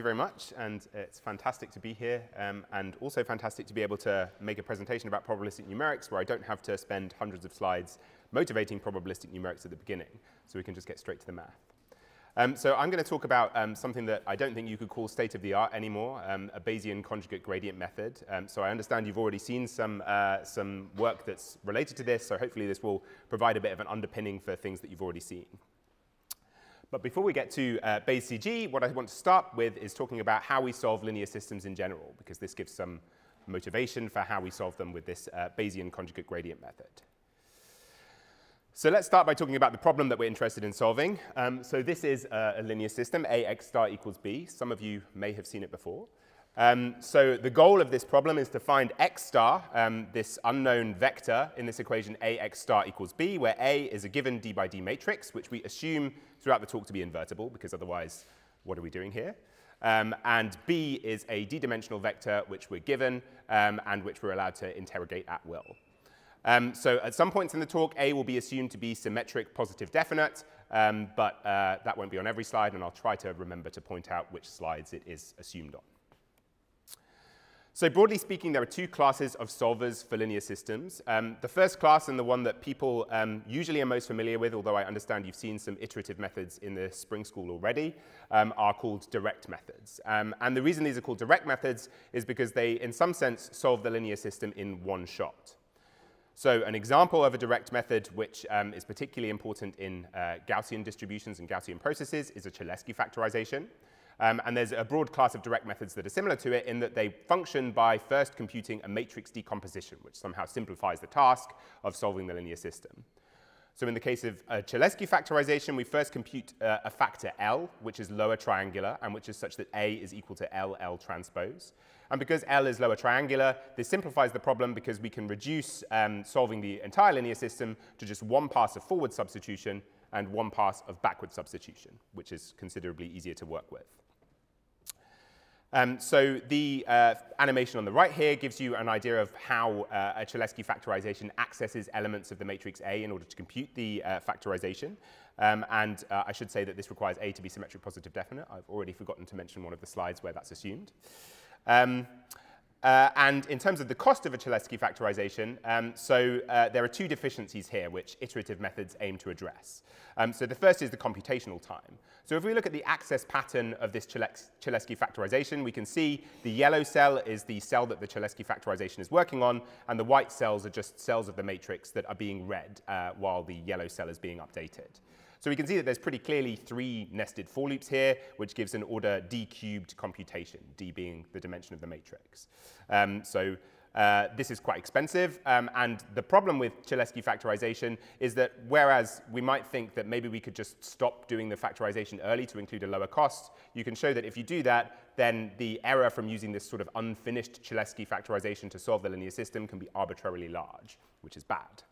you very much, and it's fantastic to be here, um, and also fantastic to be able to make a presentation about probabilistic numerics where I don't have to spend hundreds of slides motivating probabilistic numerics at the beginning, so we can just get straight to the math. Um, so I'm going to talk about um, something that I don't think you could call state-of-the-art anymore, um, a Bayesian conjugate gradient method. Um, so I understand you've already seen some, uh, some work that's related to this, so hopefully this will provide a bit of an underpinning for things that you've already seen. But before we get to uh, Bayes CG, what I want to start with is talking about how we solve linear systems in general, because this gives some motivation for how we solve them with this uh, Bayesian conjugate gradient method. So let's start by talking about the problem that we're interested in solving. Um, so this is a, a, linear system, ax star equals b. Some of you may have seen it before. Um, so the goal of this problem is to find x star, um, this unknown vector in this equation ax star equals b, where a is a given d by d matrix, which we assume throughout the talk to be invertible, because otherwise, what are we doing here? Um, and b is a d-dimensional vector which we're given um, and which we're allowed to interrogate at will. Um, so at some points in the talk, A will be assumed to be symmetric positive definite, um, but uh, that won't be on every slide, and I'll try to remember to point out which slides it is assumed on. So broadly speaking, there are two classes of solvers for linear systems. Um, the first class, and the one that people um, usually are most familiar with, although I understand you've seen some iterative methods in the spring school already, um, are called direct methods. Um, and the reason these are called direct methods is because they, in some sense, solve the linear system in one shot. So an example of a direct method which um, is particularly important in uh, Gaussian distributions and Gaussian processes is a Cholesky factorization. Um, and there's a broad class of direct methods that are similar to it in that they function by first computing a matrix decomposition, which somehow simplifies the task of solving the linear system. So in the case of a Cholesky factorization, we first compute uh, a factor L, which is lower triangular, and which is such that A is equal to L, L transpose. And because L is lower triangular, this simplifies the problem because we can reduce um, solving the entire linear system to just one pass of forward substitution and one pass of backward substitution, which is considerably easier to work with. Um, so the uh, animation on the right here gives you an idea of how uh, a Cholesky factorization accesses elements of the matrix A in order to compute the uh, factorization. Um, and uh, I should say that this requires A to be symmetric positive definite. I've already forgotten to mention one of the slides where that's assumed. Um, uh, and in terms of the cost of a Cholesky factorization, um, so uh, there are two deficiencies here which iterative methods aim to address. Um, so the first is the computational time. So if we look at the access pattern of this Cholesky factorization, we can see the yellow cell is the cell that the Cholesky factorization is working on, and the white cells are just cells of the matrix that are being read uh, while the yellow cell is being updated. So we can see that there's pretty clearly three nested for loops here, which gives an order d cubed computation, d being the dimension of the matrix. Um, so uh, this is quite expensive, um, and the problem with Cholesky factorization is that whereas we might think that maybe we could just stop doing the factorization early to include a lower cost, you can show that if you do that, then the error from using this sort of unfinished Cholesky factorization to solve the linear system can be arbitrarily large, which is bad.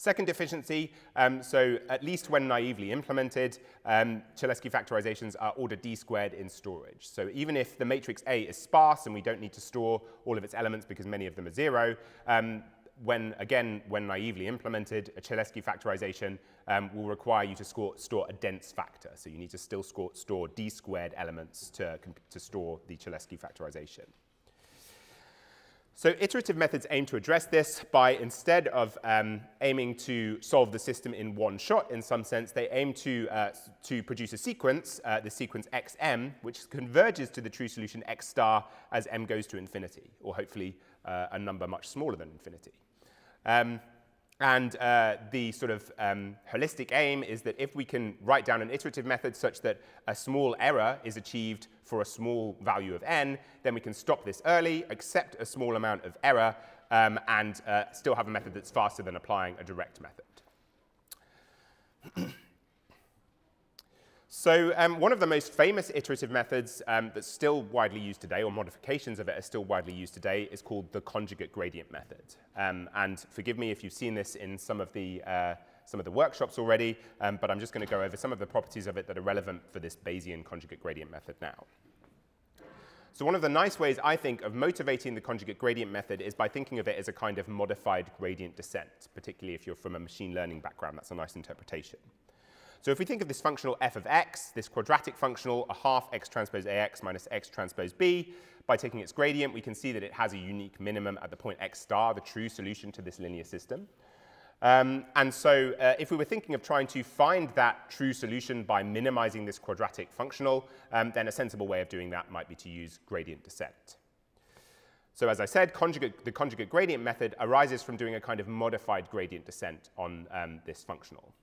Second deficiency, um, so at least when naively implemented, um, Cholesky factorizations are order d squared in storage. So even if the matrix A is sparse and we don't need to store all of its elements because many of them are zero, um, when, again, when naively implemented, a Cholesky factorization um, will require you to score, store a dense factor. So you need to still score, store d squared elements to, to store the Cholesky factorization. So iterative methods aim to address this by instead of um, aiming to solve the system in one shot in some sense, they aim to, uh, to produce a sequence, uh, the sequence xm, which converges to the true solution x star as m goes to infinity, or hopefully uh, a number much smaller than infinity. Um, and uh, the sort of um, holistic aim is that if we can write down an iterative method such that a small error is achieved for a small value of n, then we can stop this early, accept a small amount of error, um, and uh, still have a method that's faster than applying a direct method. So um, one of the most famous iterative methods um, that's still widely used today, or modifications of it are still widely used today, is called the conjugate gradient method. Um, and forgive me if you've seen this in some of the, uh, some of the workshops already, um, but I'm just going to go over some of the properties of it that are relevant for this Bayesian conjugate gradient method now. So one of the nice ways, I think, of motivating the conjugate gradient method is by thinking of it as a kind of modified gradient descent, particularly if you're from a machine learning background. That's a nice interpretation. So if we think of this functional f of x, this quadratic functional, a half x transpose ax minus x transpose b, by taking its gradient, we can see that it has a unique minimum at the point x star, the true solution to this linear system. Um, and so uh, if we were thinking of trying to find that true solution by minimizing this quadratic functional, um, then a sensible way of doing that might be to use gradient descent. So as I said, conjugate, the conjugate gradient method arises from doing a kind of modified gradient descent on um, this functional.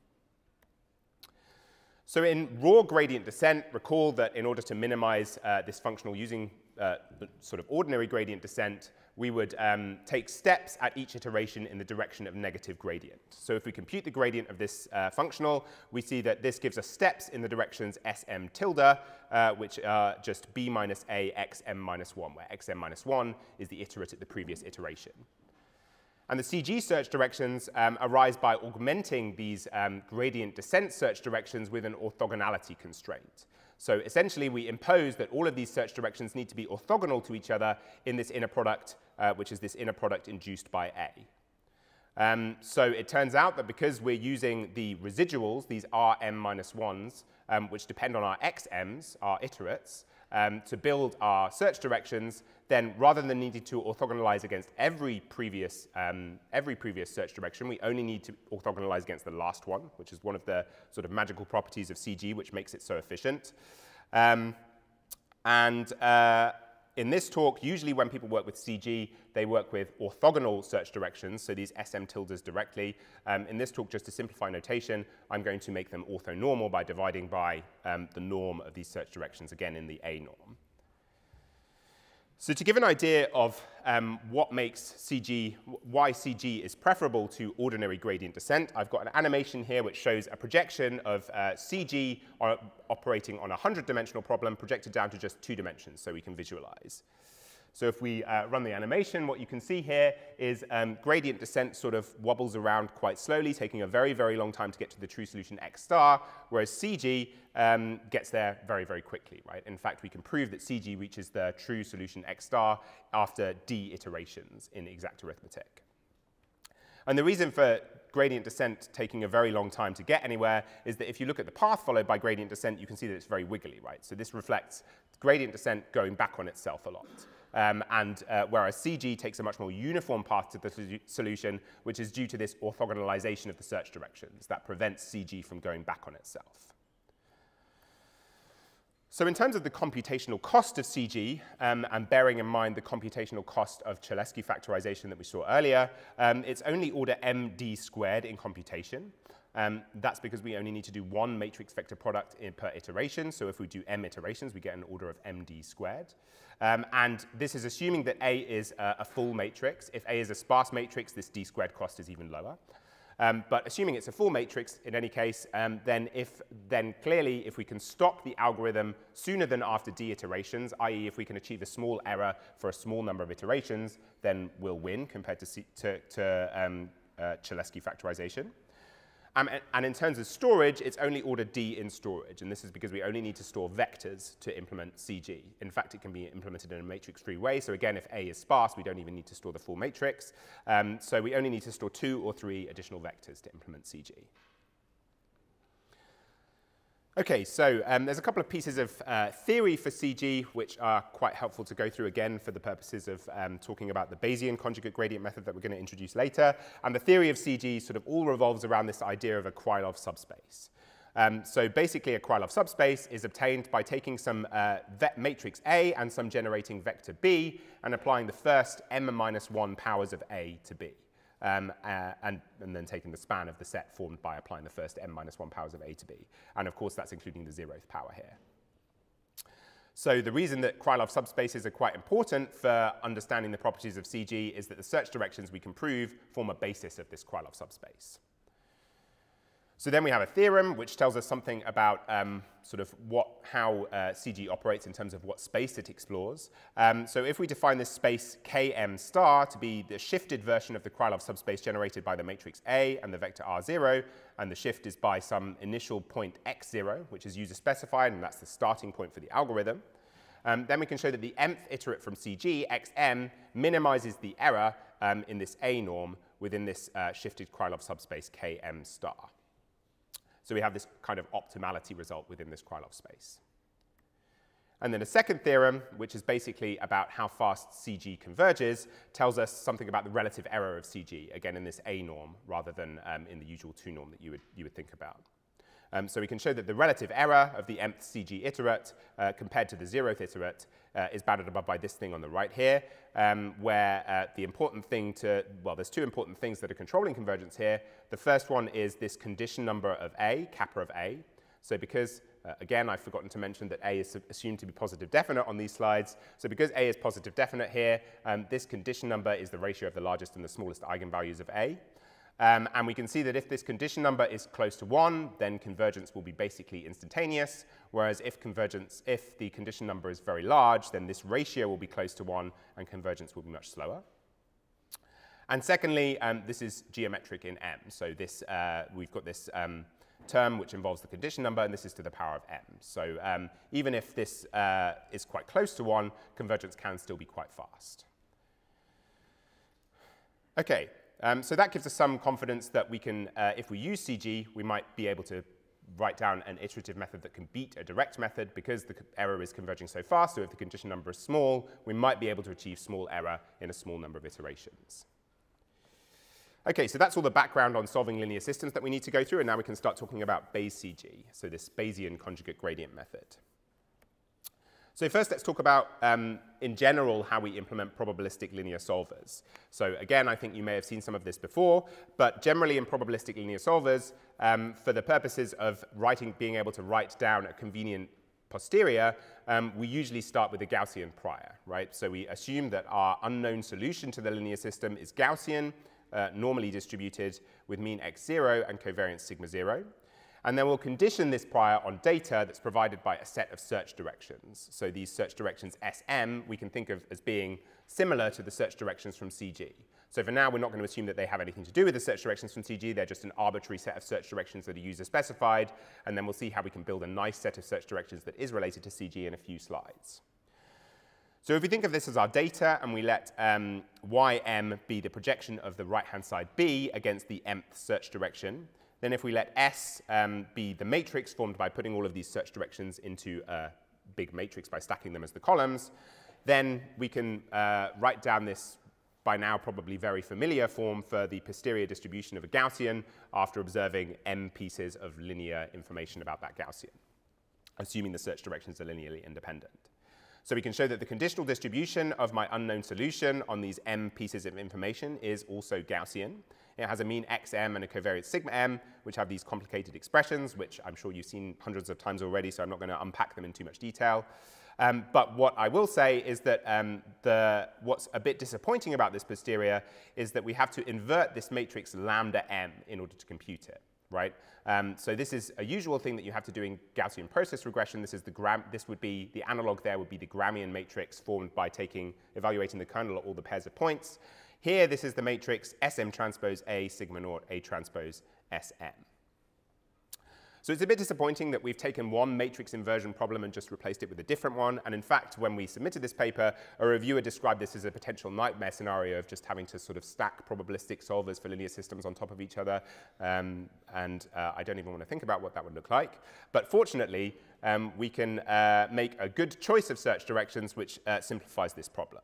So in raw gradient descent, recall that in order to minimize uh, this functional using uh, sort of ordinary gradient descent, we would um, take steps at each iteration in the direction of negative gradient. So if we compute the gradient of this uh, functional, we see that this gives us steps in the directions sm tilde, uh, which are just b minus a xm minus 1, where xm minus 1 is the iterate at the previous iteration. And the CG search directions um, arise by augmenting these um, gradient descent search directions with an orthogonality constraint. So essentially, we impose that all of these search directions need to be orthogonal to each other in this inner product, uh, which is this inner product induced by A. Um, so it turns out that because we're using the residuals, these Rm minus 1s, um, which depend on our xm's, our iterates, um, to build our search directions, then rather than needing to orthogonalize against every previous, um, every previous search direction, we only need to orthogonalize against the last one, which is one of the sort of magical properties of CG, which makes it so efficient. Um, and uh, in this talk, usually when people work with CG, they work with orthogonal search directions, so these SM tildes directly. Um, in this talk, just to simplify notation, I'm going to make them orthonormal by dividing by um, the norm of these search directions, again in the A norm. So to give an idea of um, what makes CG, why CG is preferable to ordinary gradient descent, I've got an animation here which shows a projection of uh, CG operating on a 100-dimensional problem projected down to just two dimensions so we can visualize. So if we uh, run the animation, what you can see here is um, gradient descent sort of wobbles around quite slowly, taking a very, very long time to get to the true solution x star, whereas CG um, gets there very, very quickly, right? In fact, we can prove that CG reaches the true solution x star after d iterations in exact arithmetic. And the reason for gradient descent taking a very long time to get anywhere is that if you look at the path followed by gradient descent, you can see that it's very wiggly, right? So this reflects gradient descent going back on itself a lot. Um, and uh, whereas CG takes a much more uniform path to the solution, which is due to this orthogonalization of the search directions that prevents CG from going back on itself. So in terms of the computational cost of CG, um, and bearing in mind the computational cost of Cholesky factorization that we saw earlier, um, it's only order md squared in computation. Um, that's because we only need to do one matrix vector product per iteration. So if we do m iterations, we get an order of md squared. Um, and this is assuming that A is a, a, full matrix. If A is a sparse matrix, this d squared cost is even lower. Um, but assuming it's a full matrix, in any case, um, then if then clearly if we can stop the algorithm sooner than after d iterations, i.e. if we can achieve a small error for a small number of iterations, then we'll win compared to, C to, to um, uh, Cholesky factorization. Um, and, in terms of storage, it's only order D in storage. And this is because we only need to store vectors to implement CG. In fact, it can be implemented in a matrix-free way. So again, if A is sparse, we don't even need to store the full matrix. Um, so we only need to store two or three additional vectors to implement CG. Okay, so um, there's a couple of pieces of uh, theory for CG which are quite helpful to go through again for the purposes of um, talking about the Bayesian conjugate gradient method that we're going to introduce later. And the theory of CG sort of all revolves around this idea of a Krylov subspace. Um, so basically a Krylov subspace is obtained by taking some uh, matrix A and some generating vector B and applying the first m minus 1 powers of A to B um, uh, and, and, then taking the span of the set formed by applying the first m minus 1 powers of a to b. And of course, that's including the zeroth power here. So the reason that Krylov subspaces are quite important for understanding the properties of CG is that the search directions we can prove form a basis of this Krylov subspace. So then we have a theorem which tells us something about um, sort of what, how uh, CG operates in terms of what space it explores. Um, so if we define this space Km star to be the shifted version of the Krylov subspace generated by the matrix A and the vector R0, and the shift is by some initial point x0, which is user specified, and that's the starting point for the algorithm, um, then we can show that the mth iterate from CG, xm, minimizes the error um, in this A norm within this uh, shifted Krylov subspace Km star. So we have this kind of optimality result within this Krylov space. And then a second theorem, which is basically about how fast CG converges, tells us something about the relative error of CG, again in this A norm rather than um, in the usual 2 norm that you would, you would think about. Um, so we can show that the relative error of the mth CG iterate uh, compared to the zeroth iterate uh, is bounded above by this thing on the right here, um, where uh, the important thing to, well, there's two important things that are controlling convergence here. The first one is this condition number of A, kappa of A. So because, uh, again, I've forgotten to mention that A is assumed to be positive definite on these slides. So because A is positive definite here, um, this condition number is the ratio of the largest and the smallest eigenvalues of A. Um, and we can see that if this condition number is close to 1, then convergence will be basically instantaneous, whereas if convergence, if the condition number is very large, then this ratio will be close to 1 and convergence will be much slower. And secondly, um, this is geometric in M. So this, uh, we've got this um, term which involves the condition number, and this is to the power of M. So um, even if this uh, is quite close to 1, convergence can still be quite fast. Okay, um, so that gives us some confidence that we can, uh, if we use CG, we might be able to write down an iterative method that can beat a direct method because the error is converging so fast. So if the condition number is small, we might be able to achieve small error in a small number of iterations. Okay, so that's all the background on solving linear systems that we need to go through, and now we can start talking about Bayes CG, so this Bayesian conjugate gradient method. So first, let's talk about, um, in general, how we implement probabilistic linear solvers. So again, I think you may have seen some of this before, but generally in probabilistic linear solvers, um, for the purposes of writing, being able to write down a convenient posterior, um, we usually start with a Gaussian prior, right? So we assume that our unknown solution to the linear system is Gaussian, uh, normally distributed with mean x0 and covariance sigma 0. And then we'll condition this prior on data that's provided by a set of search directions. So these search directions SM we can think of as being similar to the search directions from CG. So for now, we're not going to assume that they have anything to do with the search directions from CG. They're just an arbitrary set of search directions that are user specified. And then we'll see how we can build a nice set of search directions that is related to CG in a few slides. So if we think of this as our data and we let um, ym be the projection of the right-hand side b against the mth search direction, then if we let S um, be the matrix formed by putting all of these search directions into a big matrix by stacking them as the columns, then we can uh, write down this by now probably very familiar form for the posterior distribution of a Gaussian after observing m pieces of linear information about that Gaussian, assuming the search directions are linearly independent. So we can show that the conditional distribution of my unknown solution on these m pieces of information is also Gaussian. It has a mean xm and a covariance sigma m, which have these complicated expressions, which I'm sure you've seen hundreds of times already, so I'm not going to unpack them in too much detail. Um, but what I will say is that um, the, what's a bit disappointing about this posterior is that we have to invert this matrix lambda m in order to compute it, right? Um, so this is a usual thing that you have to do in Gaussian process regression. This is the gram this would be the analog there would be the Gramian matrix formed by taking evaluating the kernel at all the pairs of points. Here, this is the matrix SM transpose A sigma naught A transpose SM. So it's a bit disappointing that we've taken one matrix inversion problem and just replaced it with a different one. And in fact, when we submitted this paper, a reviewer described this as a potential nightmare scenario of just having to sort of stack probabilistic solvers for linear systems on top of each other. Um, and uh, I don't even want to think about what that would look like. But fortunately, um, we can uh, make a good choice of search directions which uh, simplifies this problem.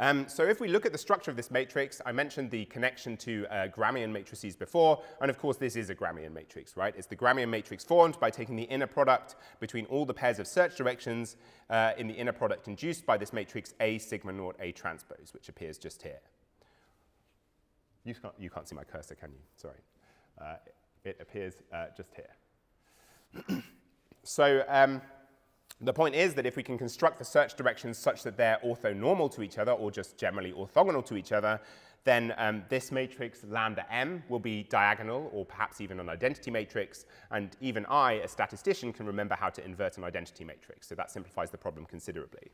Um, so if we look at the structure of this matrix, I mentioned the connection to uh, Gramian matrices before, and of course this is a Gramian matrix, right? It's the Gramian matrix formed by taking the inner product between all the pairs of search directions uh, in the inner product induced by this matrix A sigma naught A transpose, which appears just here. You can't, you can't see my cursor, can you? Sorry. Uh, it appears uh, just here. so um, the point is that if we can construct the search directions such that they're orthonormal to each other or just generally orthogonal to each other, then um, this matrix lambda m will be diagonal or perhaps even an identity matrix. And even I, a statistician, can remember how to invert an identity matrix. So that simplifies the problem considerably.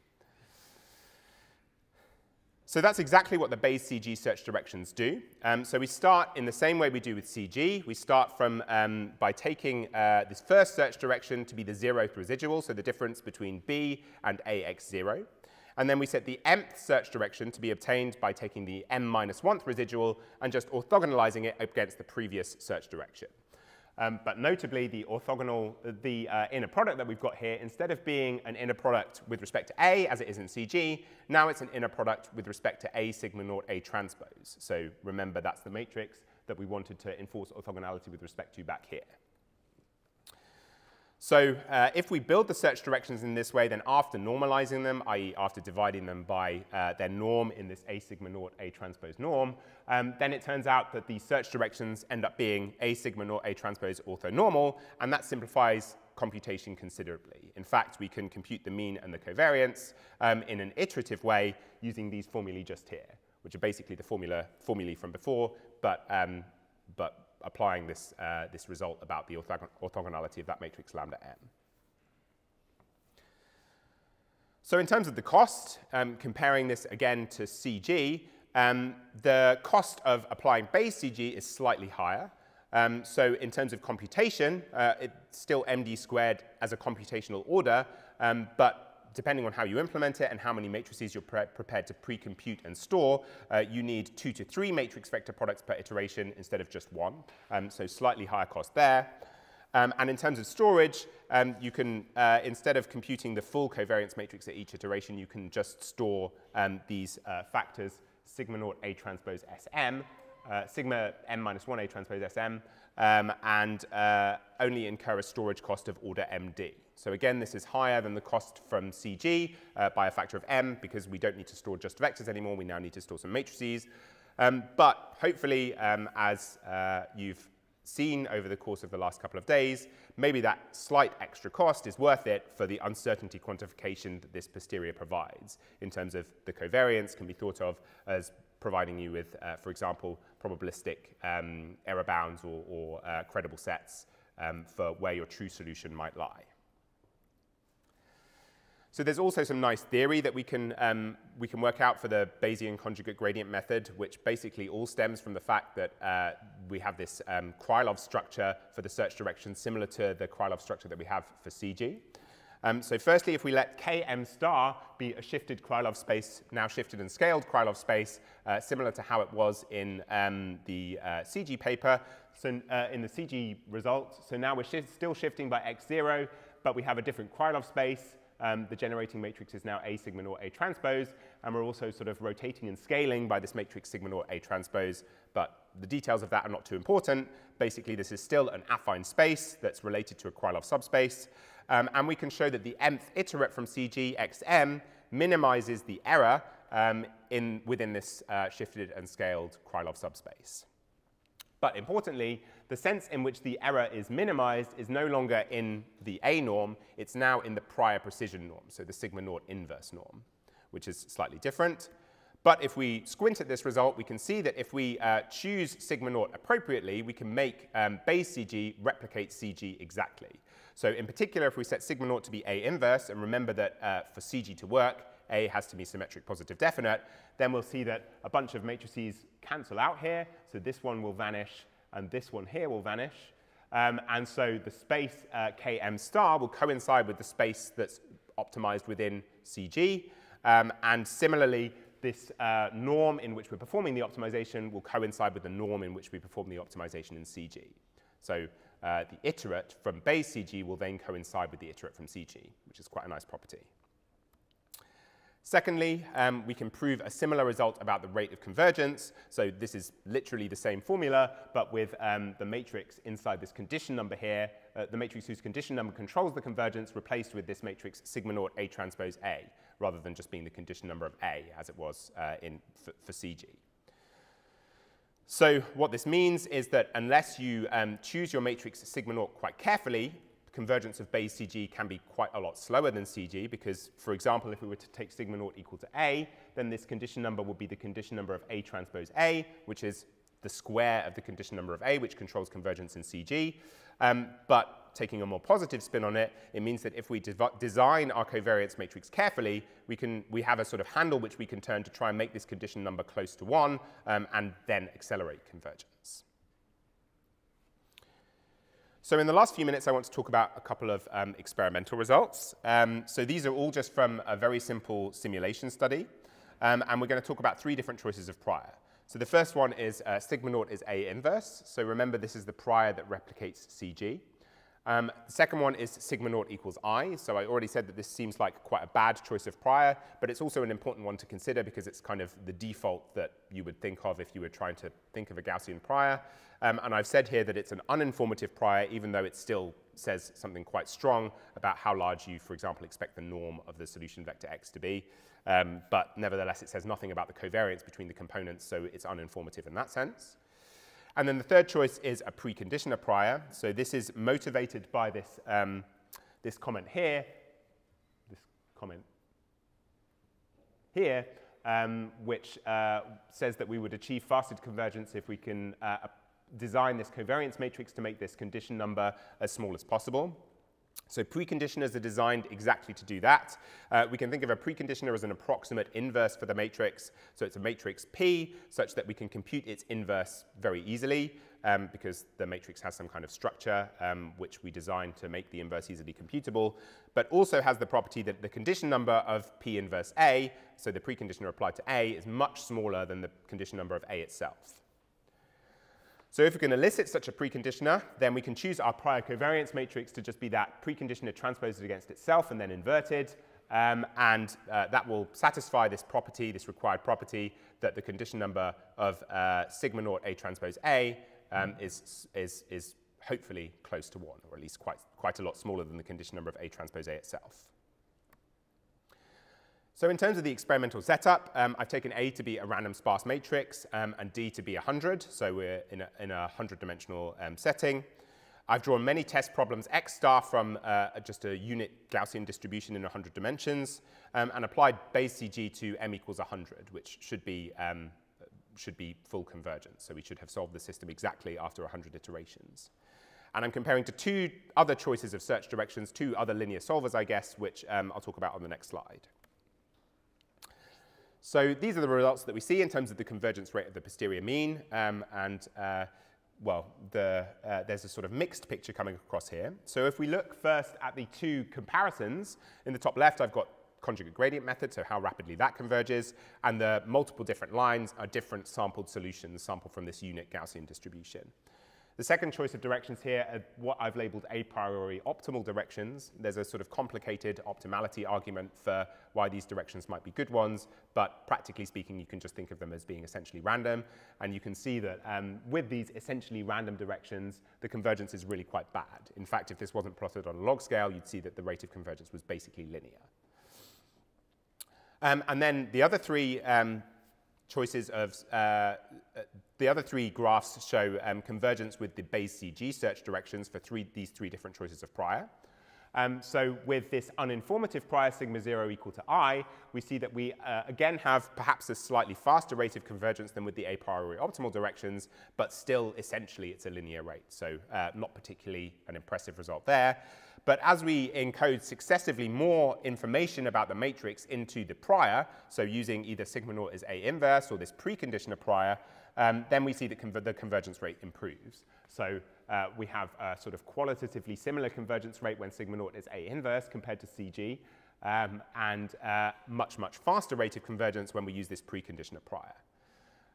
So that's exactly what the Bayes CG search directions do. Um, so we start in the same way we do with CG. We start from um, by taking uh, this first search direction to be the zeroth residual, so the difference between B and AX0. And then we set the mth search direction to be obtained by taking the m minus 1th residual and just orthogonalizing it against the previous search direction. Um, but notably, the orthogonal, the uh, inner product that we've got here, instead of being an inner product with respect to A, as it is in CG, now it's an inner product with respect to A sigma naught A transpose. So remember, that's the matrix that we wanted to enforce orthogonality with respect to back here. So uh, if we build the search directions in this way, then after normalizing them, i.e. after dividing them by uh, their norm in this A sigma naught A transpose norm, um, then it turns out that the search directions end up being A sigma naught A transpose orthonormal, and that simplifies computation considerably. In fact, we can compute the mean and the covariance um, in an iterative way using these formulae just here, which are basically the formula formulae from before, but, um, but applying this, uh, this result about the orthogonality of that matrix lambda n. So in terms of the cost, um, comparing this again to CG, um, the cost of applying Bayes CG is slightly higher. Um, so in terms of computation, uh, it's still MD squared as a computational order, um, but depending on how you implement it and how many matrices you're pre prepared to pre-compute and store, uh, you need two to three matrix vector products per iteration instead of just one. Um, so slightly higher cost there. Um, and in terms of storage, um, you can, uh, instead of computing the full covariance matrix at each iteration, you can just store um, these uh, factors, sigma naught A transpose SM, uh, sigma m minus 1 A transpose SM, um, and uh, only incur a storage cost of order MD. So again, this is higher than the cost from CG uh, by a factor of m because we don't need to store just vectors anymore. We now need to store some matrices. Um, but hopefully, um, as uh, you've seen over the course of the last couple of days, maybe that slight extra cost is worth it for the uncertainty quantification that this posterior provides in terms of the covariance can be thought of as providing you with, uh, for example, probabilistic um, error bounds or, or uh, credible sets um, for where your true solution might lie. So there's also some nice theory that we can, um, we can work out for the Bayesian conjugate gradient method, which basically all stems from the fact that uh, we have this um, Krylov structure for the search direction similar to the Krylov structure that we have for CG. Um, so firstly, if we let Km star be a shifted Krylov space, now shifted and scaled Krylov space, uh, similar to how it was in um, the uh, CG paper, so uh, in the CG result. So now we're still shifting by x0, but we have a different Krylov space. Um, the generating matrix is now A sigma naught A transpose, and we're also sort of rotating and scaling by this matrix sigma naught A transpose, but the details of that are not too important. Basically, this is still an affine space that's related to a Krylov subspace, um, and we can show that the mth iterate from CG xm minimizes the error um, in, within this uh, shifted and scaled Krylov subspace. But importantly, the sense in which the error is minimized is no longer in the A norm, it's now in the prior precision norm, so the sigma naught inverse norm, which is slightly different. But if we squint at this result, we can see that if we uh, choose sigma naught appropriately, we can make um, Bayes CG replicate CG exactly. So in particular, if we set sigma naught to be A inverse, and remember that uh, for CG to work, A has to be symmetric positive definite, then we'll see that a bunch of matrices cancel out here. So this one will vanish, and this one here will vanish. Um, and so the space uh, km star will coincide with the space that's optimized within CG. Um, and similarly, this uh, norm in which we're performing the optimization will coincide with the norm in which we perform the optimization in CG. So uh, the iterate from Bayes CG will then coincide with the iterate from CG, which is quite a nice property. Secondly, um, we can prove a similar result about the rate of convergence. So this is literally the same formula, but with um, the matrix inside this condition number here, uh, the matrix whose condition number controls the convergence replaced with this matrix sigma naught A transpose A, rather than just being the condition number of A as it was uh, in, for, CG. So what this means is that unless you um, choose your matrix sigma naught quite carefully, convergence of Bayes CG can be quite a lot slower than CG because, for example, if we were to take sigma naught equal to A, then this condition number would be the condition number of A transpose A, which is the square of the condition number of A, which controls convergence in CG. Um, but taking a more positive spin on it, it means that if we de design our covariance matrix carefully, we, can, we have a sort of handle which we can turn to try and make this condition number close to 1 um, and then accelerate convergence. So in the last few minutes, I want to talk about a couple of um, experimental results. Um, so these are all just from a very simple simulation study. Um, and we're going to talk about three different choices of prior. So the first one is uh, sigma naught is A inverse. So remember, this is the prior that replicates CG. Um, the second one is sigma naught equals i. So I already said that this seems like quite a bad choice of prior, but it's also an important one to consider because it's kind of the default that you would think of if you were trying to think of a Gaussian prior. Um, and I've said here that it's an uninformative prior, even though it still says something quite strong about how large you, for example, expect the norm of the solution vector x to be. Um, but nevertheless, it says nothing about the covariance between the components, so it's uninformative in that sense. And then the third choice is a preconditioner prior. So this is motivated by this, um, this comment here, this comment here, um, which uh, says that we would achieve faster convergence if we can uh, design this covariance matrix to make this condition number as small as possible. So preconditioners are designed exactly to do that. Uh, we can think of a preconditioner as an approximate inverse for the matrix. So it's a matrix P such that we can compute its inverse very easily um, because the matrix has some kind of structure um, which we designed to make the inverse easily computable, but also has the property that the condition number of P inverse A, so the preconditioner applied to A, is much smaller than the condition number of A itself. So if we can elicit such a preconditioner, then we can choose our prior covariance matrix to just be that preconditioner transposed against itself and then inverted. Um, and uh, that will satisfy this property, this required property, that the condition number of uh, sigma naught A transpose A um, is, is, is hopefully close to 1, or at least quite, quite a lot smaller than the condition number of A transpose A itself. So in terms of the experimental setup, um, I've taken A to be a random sparse matrix um, and D to be 100. So we're in a, in a 100-dimensional um, setting. I've drawn many test problems X star from uh, just a unit Gaussian distribution in 100 dimensions um, and applied Bayes CG to M equals 100, which should be, um, should be full convergence. So we should have solved the system exactly after 100 iterations. And I'm comparing to two other choices of search directions, two other linear solvers, I guess, which um, I'll talk about on the next slide. So these are the results that we see in terms of the convergence rate of the posterior mean. Um, and uh, well, the, uh, there's a sort of mixed picture coming across here. So if we look first at the two comparisons, in the top left, I've got conjugate gradient method, so how rapidly that converges, and the multiple different lines are different sampled solutions sampled from this unit Gaussian distribution. The second choice of directions here are what I've labeled a priori optimal directions. There's a sort of complicated optimality argument for why these directions might be good ones, but practically speaking, you can just think of them as being essentially random. And you can see that um, with these essentially random directions, the convergence is really quite bad. In fact, if this wasn't plotted on a log scale, you'd see that the rate of convergence was basically linear. Um, and then the other three um, choices of uh, the other three graphs show um, convergence with the Bayes CG search directions for three, these three different choices of prior. Um, so with this uninformative prior sigma 0 equal to i, we see that we uh, again have perhaps a slightly faster rate of convergence than with the a priori optimal directions, but still essentially it's a linear rate. So uh, not particularly an impressive result there. But as we encode successively more information about the matrix into the prior, so using either sigma naught as A inverse or this preconditioner prior, um, then we see that conver the convergence rate improves. So uh, we have a sort of qualitatively similar convergence rate when sigma naught is A inverse compared to CG, um, and uh, much, much faster rate of convergence when we use this preconditioner prior.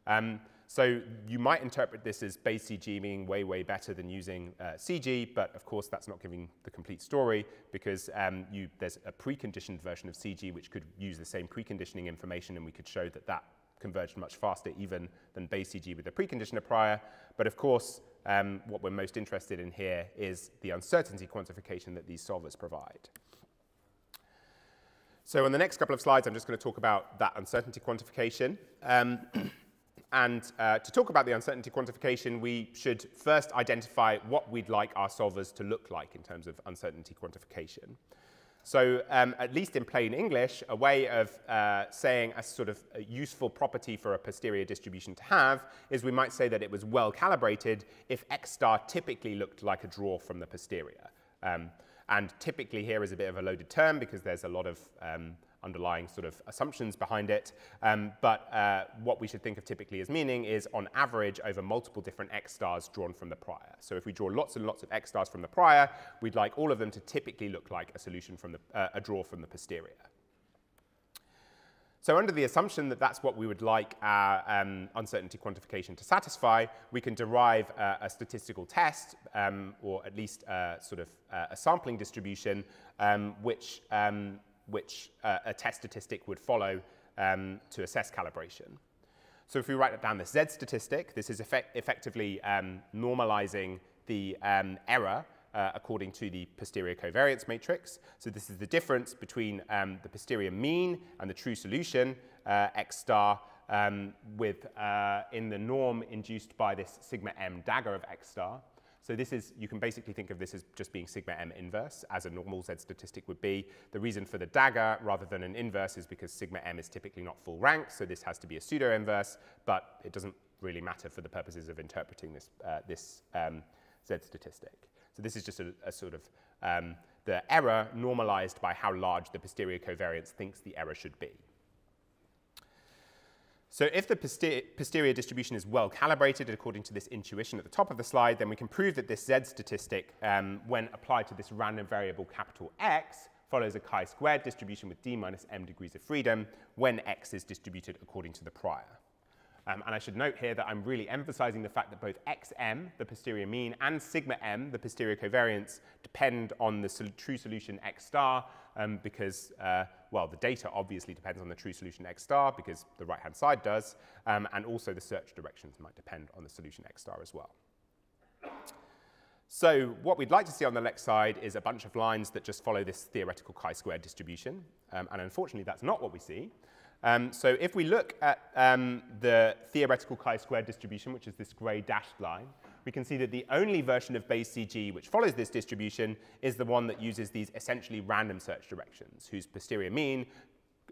Um, so you might interpret this as Bayes CG being way, way better than using uh, CG, but of course that's not giving the complete story because um, you, there's a preconditioned version of CG which could use the same preconditioning information and we could show that that converged much faster even than Bayes CG with the preconditioner prior. But of course, um, what we're most interested in here is the uncertainty quantification that these solvers provide. So in the next couple of slides, I'm just going to talk about that uncertainty quantification. Um, And uh, to talk about the uncertainty quantification, we should first identify what we'd like our solvers to look like in terms of uncertainty quantification. So um, at least in plain English, a way of uh, saying a sort of a useful property for a posterior distribution to have is we might say that it was well calibrated if x star typically looked like a draw from the posterior. Um, and typically here is a bit of a loaded term because there's a lot of um, underlying sort of assumptions behind it. Um, but uh, what we should think of typically as meaning is on average over multiple different x stars drawn from the prior. So if we draw lots and lots of x stars from the prior, we'd like all of them to typically look like a solution from the, uh, a draw from the posterior. So under the assumption that that's what we would like our um, uncertainty quantification to satisfy, we can derive uh, a statistical test, um, or at least uh, sort of uh, a sampling distribution, um, which, um, which uh, a test statistic would follow um, to assess calibration. So if we write down the Z statistic, this is effect effectively um, normalizing the error uh, according to the posterior covariance matrix. So this is the difference between um, the posterior mean and the true solution, uh, x star, um, with uh, in the norm induced by this sigma m dagger of x star. So this is, you can basically think of this as just being sigma m inverse, as a normal z statistic would be. The reason for the dagger rather than an inverse is because sigma m is typically not full rank, so this has to be a pseudo inverse, but it doesn't really matter for the purposes of interpreting this, uh, this um, z statistic. So this is just a, a sort of um, the error normalized by how large the posterior covariance thinks the error should be. So if the posterior distribution is well calibrated according to this intuition at the top of the slide, then we can prove that this z statistic, um, when applied to this random variable capital X, follows a chi-squared distribution with d minus m degrees of freedom when x is distributed according to the prior. Um, and I should note here that I'm really emphasizing the fact that both xm, the posterior mean, and sigma m, the posterior covariance, depend on the sol true solution x star um, because, uh, well, the data obviously depends on the true solution x star because the right-hand side does, um, and also the search directions might depend on the solution x star as well. So what we'd like to see on the left side is a bunch of lines that just follow this theoretical chi-squared distribution, um, and unfortunately that's not what we see. Um, so if we look at um, the theoretical chi-squared distribution, which is this gray dashed line, we can see that the only version of Bayes CG which follows this distribution is the one that uses these essentially random search directions, whose posterior mean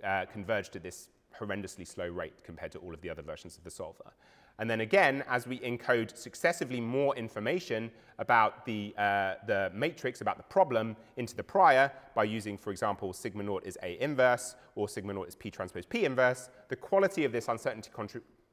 uh, converged at this horrendously slow rate compared to all of the other versions of the solver. And then again, as we encode successively more information about the, uh, the matrix, about the problem into the prior by using, for example, sigma naught is A inverse or sigma naught is P transpose P inverse, the quality of this uncertainty,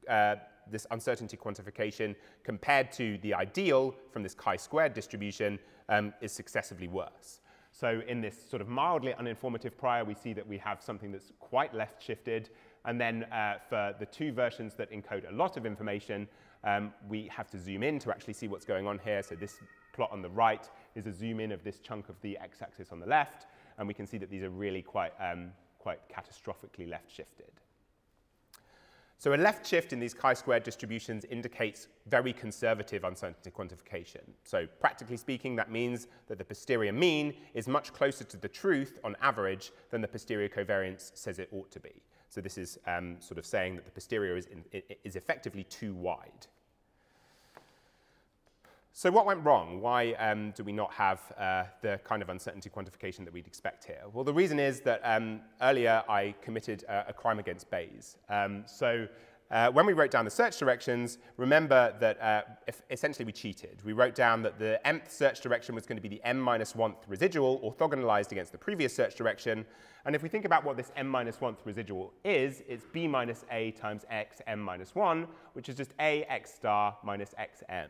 uh, this uncertainty quantification compared to the ideal from this chi-squared distribution um, is successively worse. So in this sort of mildly uninformative prior, we see that we have something that's quite left shifted. And then uh, for the two versions that encode a lot of information, um, we have to zoom in to actually see what's going on here. So this plot on the right is a zoom in of this chunk of the x-axis on the left. And we can see that these are really quite, um, quite catastrophically left shifted. So a left shift in these chi-squared distributions indicates very conservative uncertainty quantification. So practically speaking, that means that the posterior mean is much closer to the truth on average than the posterior covariance says it ought to be. So this is um, sort of saying that the posterior is, in, is effectively too wide. So what went wrong? Why um, do we not have uh, the kind of uncertainty quantification that we'd expect here? Well, the reason is that um, earlier I committed a crime against Bayes. Um, so uh, when we wrote down the search directions, remember that uh, essentially we cheated. We wrote down that the mth search direction was going to be the m minus 1th residual orthogonalized against the previous search direction. And if we think about what this m minus 1th residual is, it's b minus a times x m minus 1, which is just a x star minus xm.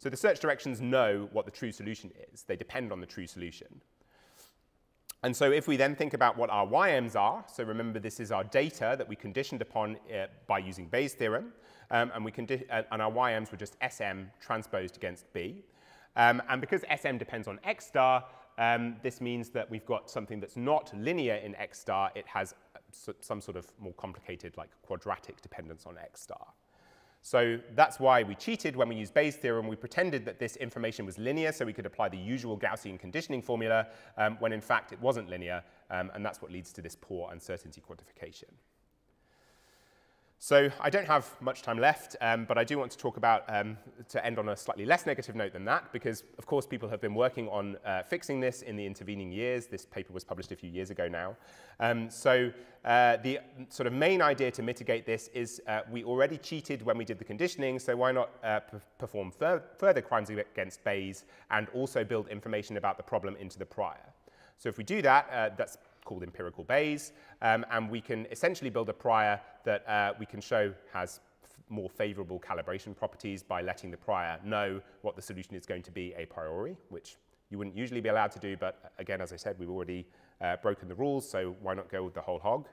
So the search directions know what the true solution is. They depend on the true solution. And so if we then think about what our YMs are, so remember this is our data that we conditioned upon uh, by using Bayes' theorem, um, and, we uh, and our YMs were just SM transposed against B. Um, and because SM depends on X star, um, this means that we've got something that's not linear in X star. It has uh, some sort of more complicated, like quadratic dependence on X star. So that's why we cheated when we used Bayes' theorem. We pretended that this information was linear so we could apply the usual Gaussian conditioning formula um, when in fact it wasn't linear, um, and that's what leads to this poor uncertainty quantification. So I don't have much time left, um, but I do want to talk about, um, to end on a slightly less negative note than that, because of course people have been working on uh, fixing this in the intervening years. This paper was published a few years ago now. Um, so uh, the sort of main idea to mitigate this is uh, we already cheated when we did the conditioning, so why not uh, perform fur further crimes against Bayes and also build information about the problem into the prior. So if we do that, uh, that's called empirical Bayes, um, and we can essentially build a prior that uh, we can show has more favorable calibration properties by letting the prior know what the solution is going to be a priori, which you wouldn't usually be allowed to do, but again, as I said, we've already uh, broken the rules, so why not go with the whole hog?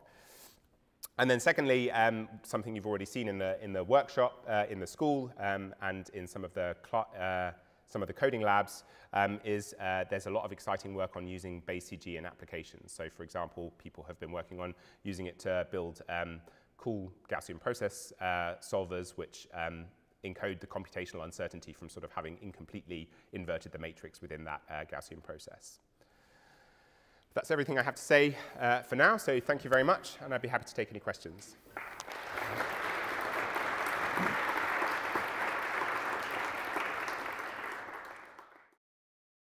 And then secondly, um, something you've already seen in the, in the workshop, uh, in the school, um, and in some of the, uh, some of the coding labs, um, is uh, there's a lot of exciting work on using BayesCG in applications. So for example, people have been working on using it to build um, cool Gaussian process uh, solvers, which um, encode the computational uncertainty from sort of having incompletely inverted the matrix within that uh, Gaussian process. That's everything I have to say uh, for now, so thank you very much, and I'd be happy to take any questions.